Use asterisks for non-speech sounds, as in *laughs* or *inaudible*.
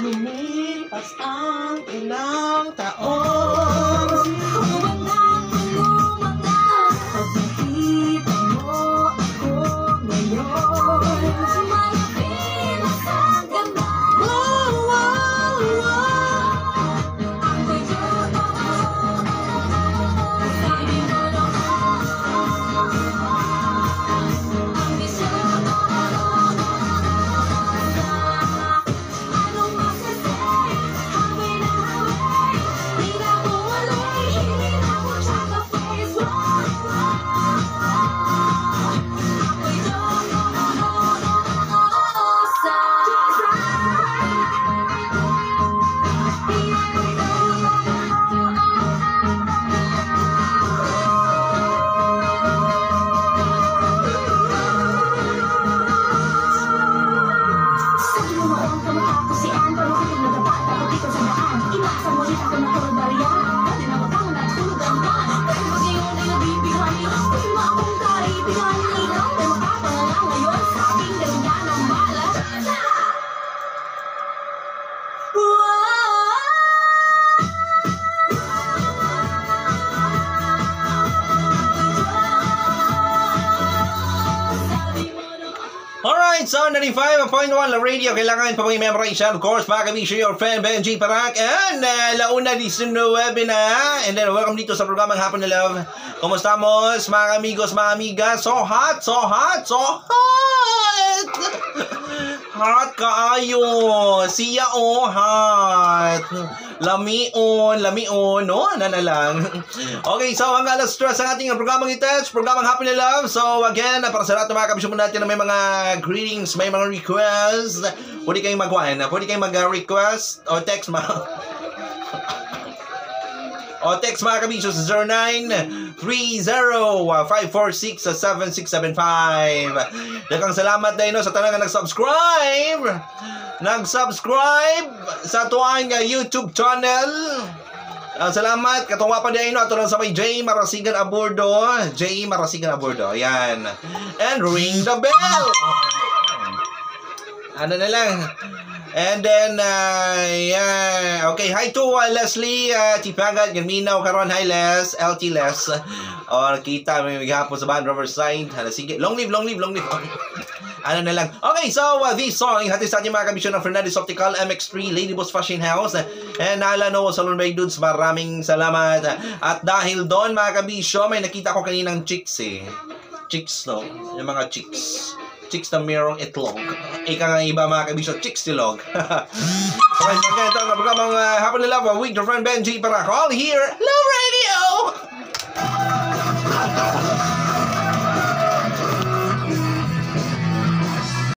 Lumipas ang ilang taon Alright, so 95.1 La Radio, kailangan pa memorize Of course, mga kabisyo, your friend Benji Parak and uh, Launa di Sunuwebe na. And then, welcome dito sa programang Hapon na Love. Kumusta mo, mga amigos, mga amigas? So hot, so hot, so hot! Hot kaayo. Siya oh, hot. Lamion, lamion. No, na na lang. Okay, so hanggang alas stress ang ating programang itouch, programang Happy na Love. So again, para sa lahat ng mga kabisyo mo natin na may mga greetings, may mga requests, pwede kayong magkuhan. Pwede kayong mag-request o text ma *laughs* o text mga kabisyo sa 0930-546-7675. Dagang salamat din no, sa tanang nag-subscribe. Nag-subscribe sa tuwang uh, YouTube channel. Ah, salamat. Katungwa pa din no, ato lang sa may J Marasigan Abordo. J Marasigan Abordo. Ayan. And ring the bell. Ano na lang. And then, uh, yeah. Okay, hi to uh, Leslie uh, Tipagat, Gaminaw, Karon, hi Les, LT Les. O, nakita, may maghapon sa Bahan Riverside. Hala, sige, long live, long live, long live. *laughs* ano na lang. Okay, so uh, this song, hati sa ating mga kabisyon ng Fernandez Optical, MX3, Lady Boss Fashion House, and Ala No, Salon by Dudes, maraming salamat. At dahil doon, mga kabisyo, may nakita ko kaninang chicks eh. Chicks, no? Yung mga chicks chicks na mayroong itlog. Ika nga iba mga kabisyo, chicks tilog. *laughs* okay, so ganito ang programang uh, Hapon Love with your friend Benji para all here, Radio!